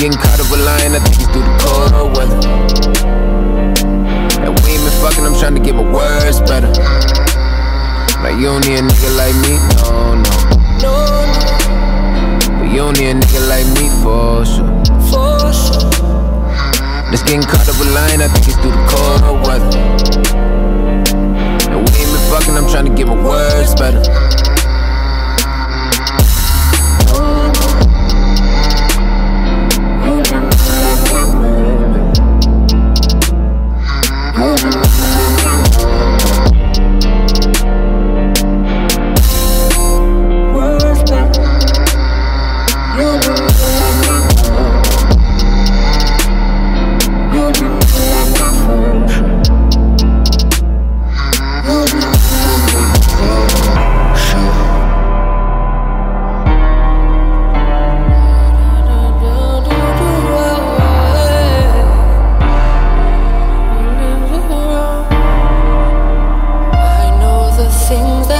getting caught up with lying, I think it's through the cold weather. And we ain't been fucking, I'm trying to get my words better. Like you don't need a nigga like me, no, no. No, no, But you don't need a nigga like me for sure. for sure. Just getting caught up with lying, I think it's through the cold weather. And we ain't been fucking, I'm trying to get my words better. things that